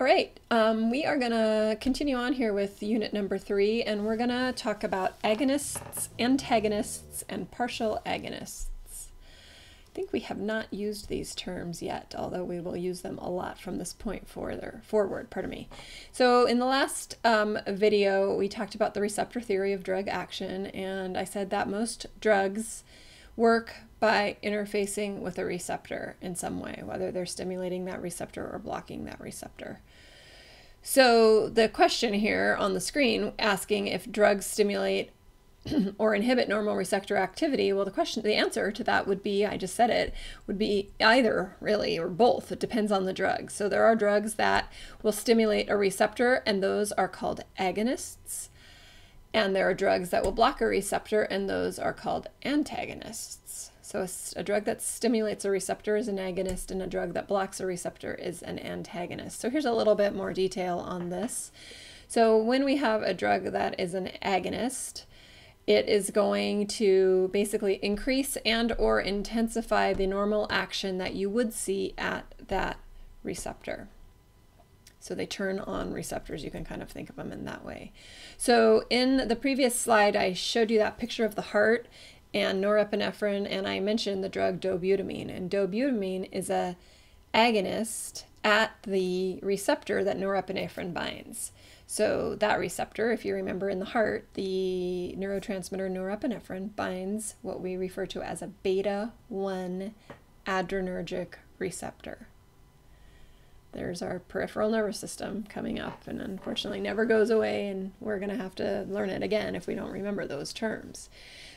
All right, um, we are going to continue on here with unit number three, and we're going to talk about agonists, antagonists, and partial agonists. I think we have not used these terms yet, although we will use them a lot from this point further, forward. Pardon me. So in the last um, video, we talked about the receptor theory of drug action, and I said that most drugs work by interfacing with a receptor in some way, whether they're stimulating that receptor or blocking that receptor. So the question here on the screen asking if drugs stimulate or inhibit normal receptor activity, well, the question, the answer to that would be, I just said it, would be either really or both. It depends on the drug. So there are drugs that will stimulate a receptor, and those are called agonists. And there are drugs that will block a receptor, and those are called antagonists. So a, a, drug that stimulates a receptor is an agonist, and a drug that blocks a receptor is an antagonist. So here's a little bit more detail on this. So when we have a drug that is an agonist, it is going to basically increase and or intensify the normal action that you would see at that receptor. So they turn on receptors. You can kind of think of them in that way. So in the previous slide, I showed you that picture of the heart and norepinephrine, and I mentioned the drug dobutamine. And dobutamine is a agonist at the receptor that norepinephrine binds. So that receptor, if you remember in the heart, the neurotransmitter norepinephrine binds what we refer to as a beta 1 adrenergic receptor. There's our peripheral nervous system coming up and unfortunately never goes away and we're going to have to learn it again if we don't remember those terms.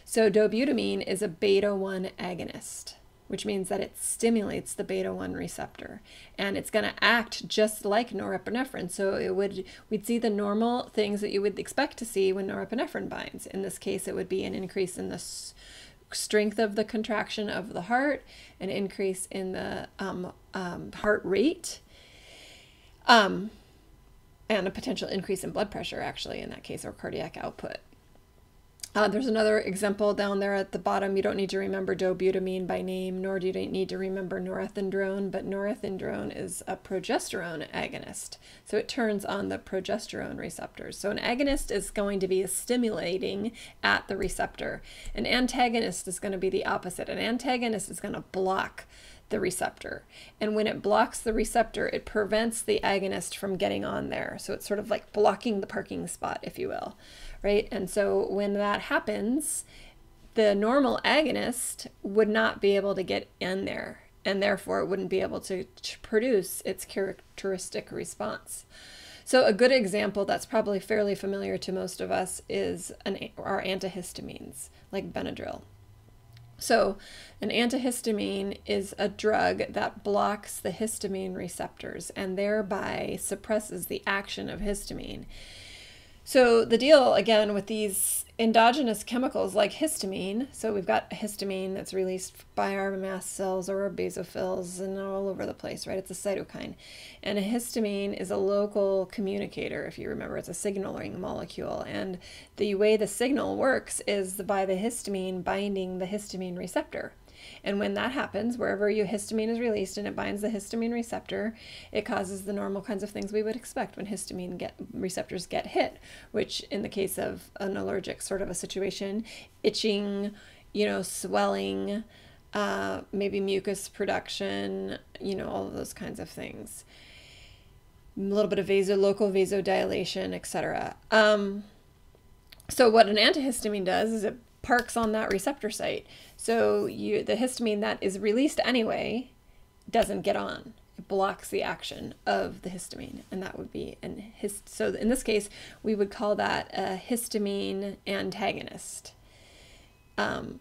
So dobutamine is a beta 1 agonist which means that it stimulates the beta 1 receptor and it's going to act just like norepinephrine. So it would we'd see the normal things that you would expect to see when norepinephrine binds. In this case it would be an increase in the strength of the contraction of the heart an increase in the um, um, heart rate um, and a potential increase in blood pressure actually in that case or cardiac output uh, there's another example down there at the bottom. You don't need to remember dobutamine by name, nor do you need to remember norethindrone, but norethindrone is a progesterone agonist. So it turns on the progesterone receptors. So an agonist is going to be stimulating at the receptor. An antagonist is going to be the opposite. An antagonist is going to block the receptor. And when it blocks the receptor, it prevents the agonist from getting on there. So it's sort of like blocking the parking spot, if you will right? And so when that happens, the normal agonist would not be able to get in there and therefore it wouldn't be able to, produce its characteristic response. So a good example that's probably fairly familiar to most of us is an, our antihistamines, like Benadryl. So an antihistamine is a drug that blocks the histamine receptors and thereby suppresses the action of histamine. So the deal again with these endogenous chemicals like histamine, so we've got histamine that's released by our mast cells or our basophils and all over the place, right? It's a cytokine. And a histamine is a local communicator, if you remember, it's a signaling molecule. And the way the signal works is by the histamine binding the histamine receptor. And when that happens, wherever your histamine is released and it binds the histamine receptor, it causes the normal kinds of things we would expect when histamine get, receptors get hit, which in the case of an allergic sort of a situation, itching, you know, swelling, uh, maybe mucus production, you know, all of those kinds of things. A little bit of vaso, local vasodilation, etc. Um, so what an antihistamine does is it parks on that receptor site. So you the histamine that is released anyway doesn't get on. It blocks the action of the histamine, and that would be an hist. So in this case, we would call that a histamine antagonist, um,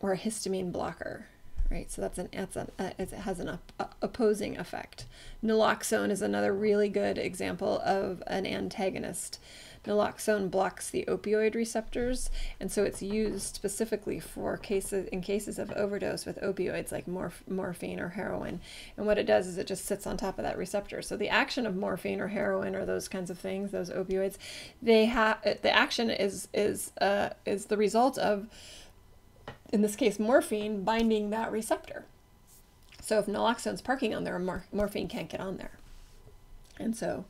or a histamine blocker right? So that's an that's an uh, it has an op opposing effect. Naloxone is another really good example of an antagonist. Naloxone blocks the opioid receptors, and so it's used specifically for cases in cases of overdose with opioids like morph morphine or heroin. And what it does is it just sits on top of that receptor. So the action of morphine or heroin or those kinds of things, those opioids, they have the action is is uh, is the result of in this case morphine binding that receptor. So if naloxone's parking on there, mor- morphine can't get on there. And so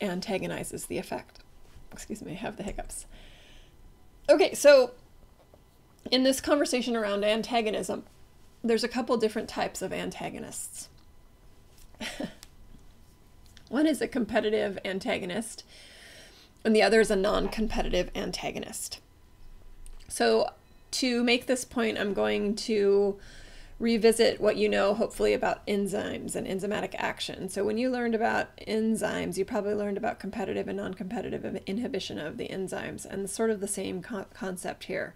antagonizes the effect. Excuse me, I have the hiccups. Okay, so in this conversation around antagonism, there's a couple different types of antagonists. One is a competitive antagonist, and the other is a non competitive antagonist. So, to make this point, I'm going to revisit what you know, hopefully, about enzymes and enzymatic action. So, when you learned about enzymes, you probably learned about competitive and non competitive inhibition of the enzymes, and sort of the same co concept here.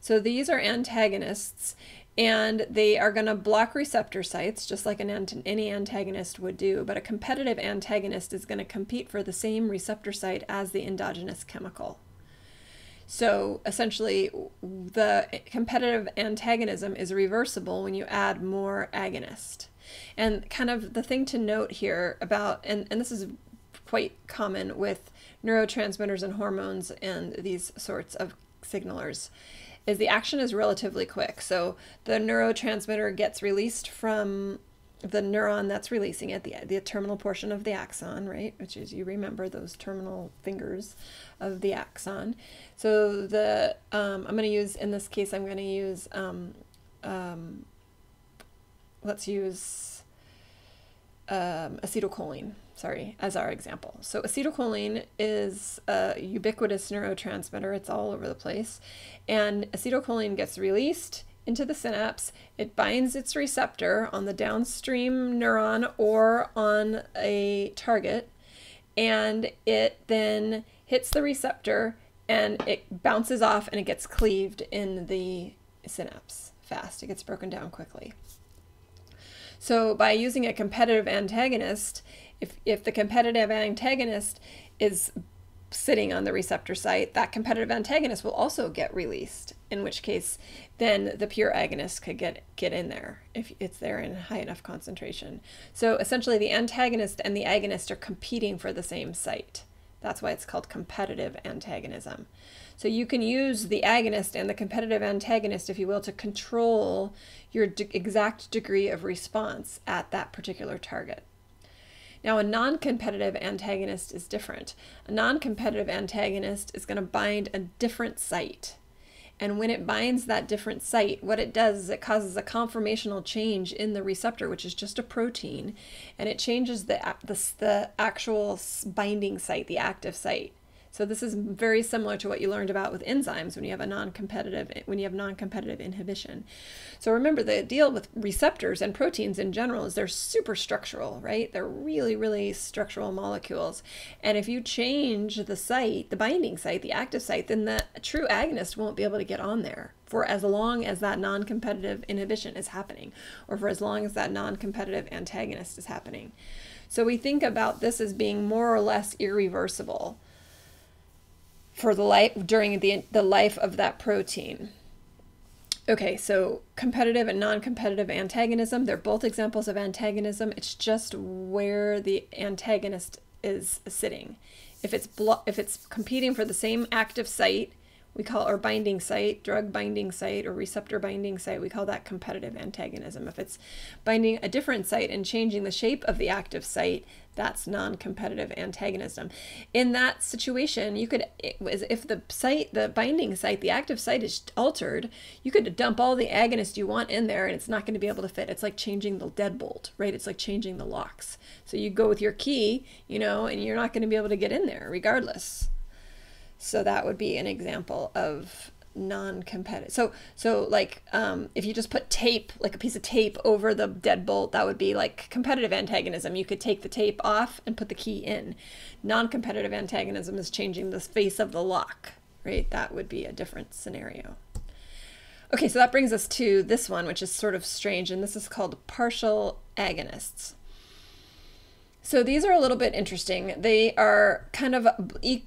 So, these are antagonists, and they are going to block receptor sites just like an ant- any antagonist would do but a competitive antagonist is going to compete for the same receptor site as the endogenous chemical so essentially the competitive antagonism is reversible when you add more agonist and kind of the thing to note here about and, and this is quite common with neurotransmitters and hormones and these sorts of signalers is the action is relatively quick. So the neurotransmitter gets released from the neuron that's releasing it, the, the terminal portion of the axon, right? Which is, you remember those terminal fingers of the axon. So the, um, I'm going to use, in this case, I'm going to use, um, um, let's use um, acetylcholine sorry, as our example. So acetylcholine is a ubiquitous neurotransmitter. It's all over the place. And acetylcholine gets released into the synapse. It binds its receptor on the downstream neuron or on a target. And it then hits the receptor and it bounces off and it gets cleaved in the synapse fast. It gets broken down quickly. So by using a competitive antagonist, if, if the competitive antagonist is sitting on the receptor site, that competitive antagonist will also get released, in which case then the pure agonist could get, get in there if it's there in high enough concentration. So essentially the antagonist and the agonist are competing for the same site. That's why it's called competitive antagonism. So you can use the agonist and the competitive antagonist, if you will, to control your de exact degree of response at that particular target. Now, a non competitive antagonist is different. A non competitive antagonist is going to bind a different site. And when it binds that different site, what it does is it causes a conformational change in the receptor, which is just a protein, and it changes the, the, the actual binding site, the active site. So this is very similar to what you learned about with enzymes when you have a non-competitive when you have non-competitive inhibition. So remember the deal with receptors and proteins in general is they're super structural, right? They're really really structural molecules. And if you change the site, the binding site, the active site, then the true agonist won't be able to get on there for as long as that non-competitive inhibition is happening or for as long as that non-competitive antagonist is happening. So we think about this as being more or less irreversible for the life during the the life of that protein. Okay, so competitive and non-competitive antagonism, they're both examples of antagonism. It's just where the antagonist is sitting. If it's if it's competing for the same active site, we call our binding site, drug binding site or receptor binding site, we call that competitive antagonism. If it's binding a different site and changing the shape of the active site, that's non-competitive antagonism. In that situation, you could, if the site, the binding site, the active site is altered, you could dump all the agonist you want in there and it's not going to be able to fit. It's like changing the deadbolt, right? It's like changing the locks. So you go with your key, you know, and you're not going to be able to get in there regardless. So that would be an example of non-competitive. So so like um, if you just put tape, like a piece of tape over the deadbolt, that would be like competitive antagonism. You could take the tape off and put the key in. Non-competitive antagonism is changing the face of the lock, right? That would be a different scenario. Okay, so that brings us to this one, which is sort of strange, and this is called partial agonists. So these are a little bit interesting. They are kind of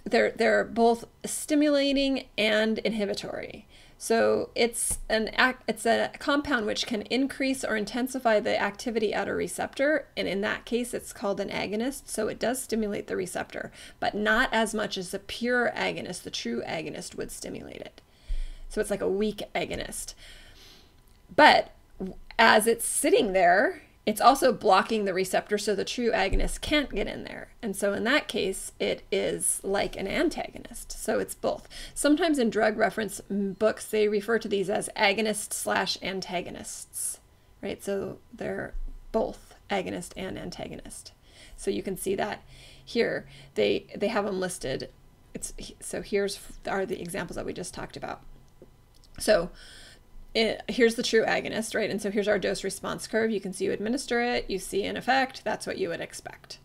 they're they're both stimulating and inhibitory. So it's an it's a compound which can increase or intensify the activity at a receptor, and in that case, it's called an agonist. So it does stimulate the receptor, but not as much as a pure agonist, the true agonist, would stimulate it. So it's like a weak agonist. But as it's sitting there, it's also blocking the receptor so the true agonist can't get in there. And so in that case, it is like an antagonist. So it's both. Sometimes in drug reference books, they refer to these as agonist slash antagonists, right? So they're both agonist and antagonist. So you can see that here. They they have them listed. It's so here's are the examples that we just talked about. So it, here's the true agonist, right? And so here's our dose response curve. You can see you administer it, you see an effect. That's what you would expect.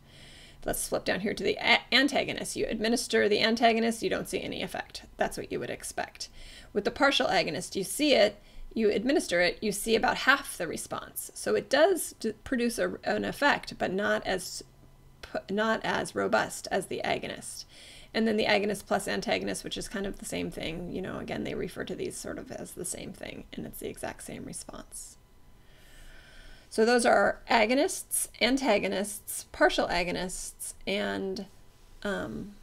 Let's flip down here to the antagonist. You administer the antagonist, you don't see any effect. That's what you would expect. With the partial agonist, you see it, you administer it, you see about half the response. So it does produce a, an effect, but not as not as robust as the agonist. And then the agonist plus antagonist, which is kind of the same thing. You know, again, they refer to these sort of as the same thing, and it's the exact same response. So those are agonists, antagonists, partial agonists, and um,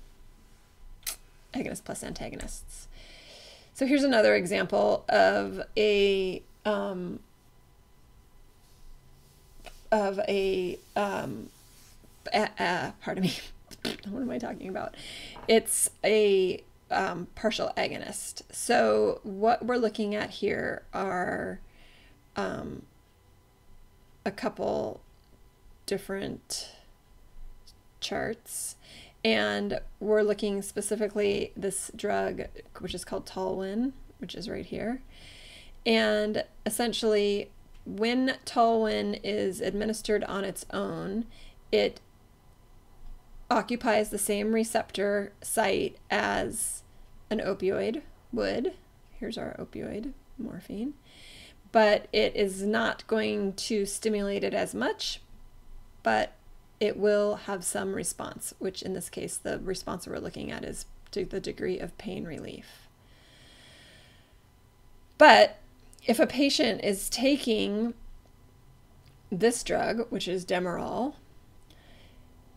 agonist plus antagonists. So here's another example of a um, of a um, uh, pardon me. what am I talking about? It's a um, partial agonist. So what we're looking at here are um, a couple different charts. And we're looking specifically this drug, which is called Talwin, which is right here. And essentially, when Talwin is administered on its own, it occupies the same receptor site as an opioid would. Here's our opioid, morphine. But it is not going to stimulate it as much, but it will have some response, which in this case, the response we're looking at is to the degree of pain relief. But if a patient is taking this drug, which is Demerol,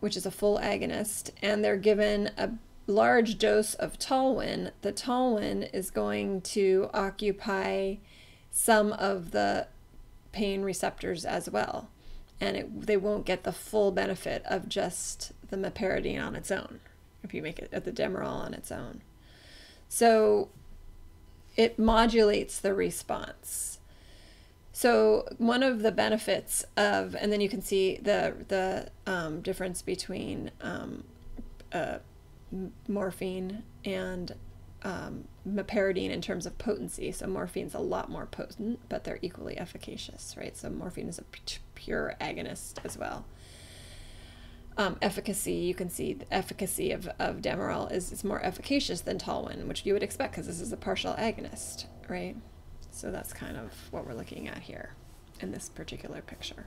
which is a full agonist, and they're given a large dose of Talwin, the Talwin is going to occupy some of the pain receptors as well. And it, they won't get the full benefit of just the meperidine on its own, if you make it at the Demerol on its own. So it modulates the response. So one of the benefits of, and then you can see the the um, difference between um, uh, morphine and um, meperidine in terms of potency. So morphine's a lot more potent, but they're equally efficacious, right? So morphine is a pure agonist as well. Um, efficacy, you can see the efficacy of, of Demerol is, is more efficacious than Talwin, which you would expect because this is a partial agonist, right? So that's kind of what we're looking at here in this particular picture.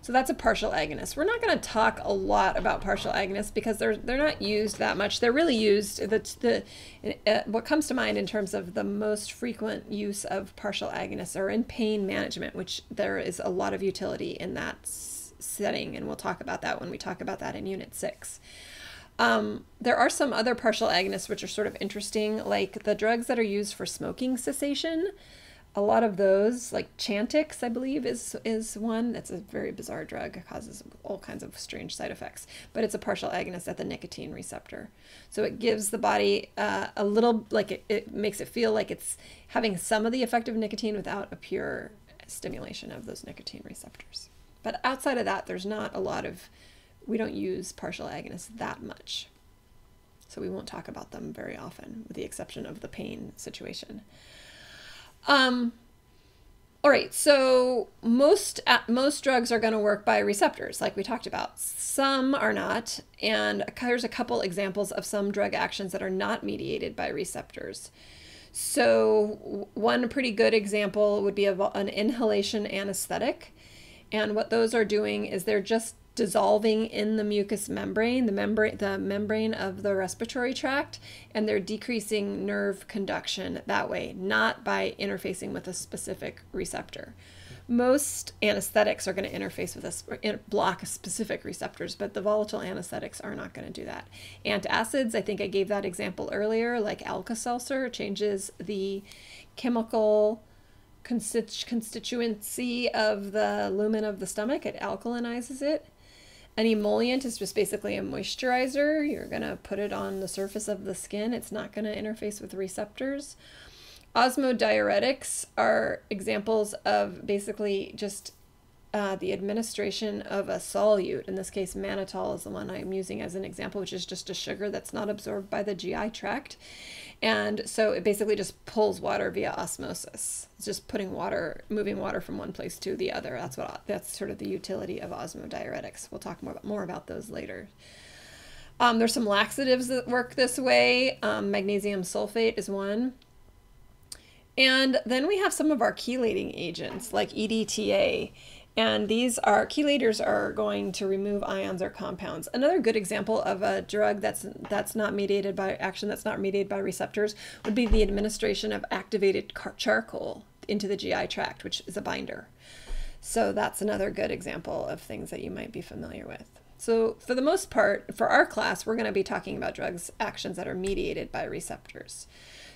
So that's a partial agonist. We're not going to talk a lot about partial agonists because they're they're not used that much. They're really used the the uh, what comes to mind in terms of the most frequent use of partial agonists are in pain management, which there is a lot of utility in that setting, and we'll talk about that when we talk about that in Unit Six. Um, there are some other partial agonists which are sort of interesting, like the drugs that are used for smoking cessation. A lot of those, like Chantix, I believe, is is one. That's a very bizarre drug. It causes all kinds of strange side effects, but it's a partial agonist at the nicotine receptor. So it gives the body uh, a little, like it, it makes it feel like it's having some of the effect of nicotine without a pure stimulation of those nicotine receptors. But outside of that, there's not a lot of we don't use partial agonists that much. So we won't talk about them very often, with the exception of the pain situation. Um, all right, so most uh, most drugs are going to work by receptors, like we talked about. Some are not, and there's a couple examples of some drug actions that are not mediated by receptors. So one pretty good example would be an inhalation anesthetic, and what those are doing is they're just dissolving in the mucous membrane, the membrane, the membrane of the respiratory tract, and they're decreasing nerve conduction that way, not by interfacing with a specific receptor. Most anesthetics are going to interface with a block specific receptors, but the volatile anesthetics are not going to do that. Antacids, I think I gave that example earlier, like Alka-Seltzer changes the chemical constituency of the lumen of the stomach. It alkalinizes it. An emollient is just basically a moisturizer. You're going to put it on the surface of the skin. It's not going to interface with receptors. Osmodiuretics are examples of basically just uh, the administration of a solute. In this case, mannitol is the one I'm using as an example, which is just a sugar that's not absorbed by the GI tract. And so it basically just pulls water via osmosis. It's just putting water, moving water from one place to the other. That's what that's sort of the utility of osmodiuretics. We'll talk more about, more about those later. Um, there's some laxatives that work this way. Um, magnesium sulfate is one. And then we have some of our chelating agents like EDTA. And these are chelators are going to remove ions or compounds. Another good example of a drug that's that's not mediated by action that's not mediated by receptors would be the administration of activated charcoal into the GI tract, which is a binder. So that's another good example of things that you might be familiar with. So for the most part, for our class, we're going to be talking about drugs actions that are mediated by receptors.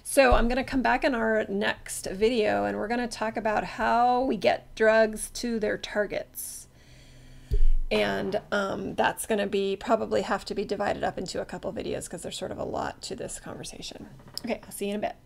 So I'm going to come back in our next video and we're going to talk about how we get drugs to their targets. And um, that's going to be probably have to be divided up into a couple videos because there's sort of a lot to this conversation. Okay, I'll see you in a bit.